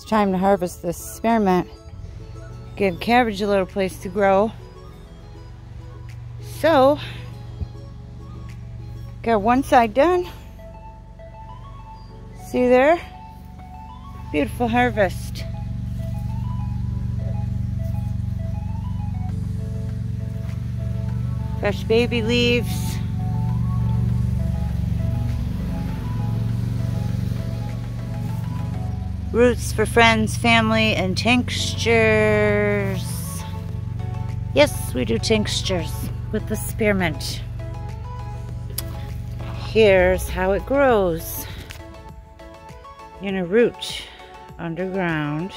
It's time to harvest this spearmint. Give cabbage a little place to grow. So, got one side done. See there? Beautiful harvest. Fresh baby leaves. Roots for friends, family, and tinctures. Yes, we do tinctures with the spearmint. Here's how it grows. In a root underground.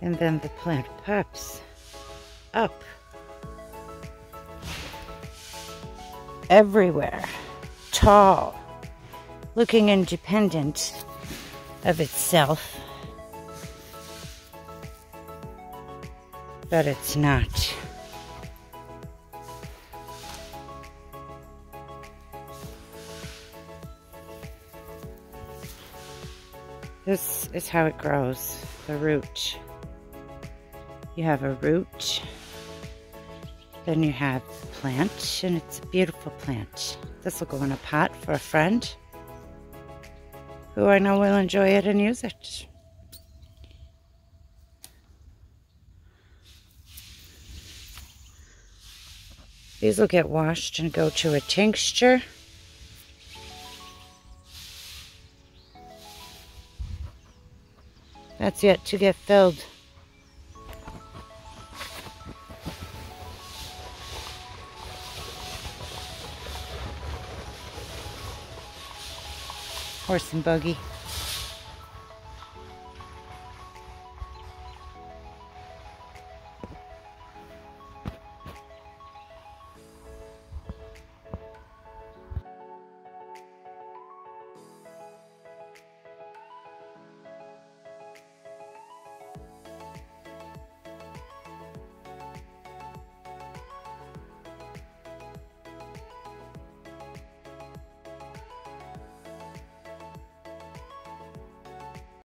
And then the plant pops up everywhere, tall, looking independent of itself. But it's not. This is how it grows, the root. You have a root, then you have plant, and it's a beautiful plant. This will go in a pot for a friend who I know will enjoy it and use it. These will get washed and go to a tincture. That's yet to get filled. Horse and buggy.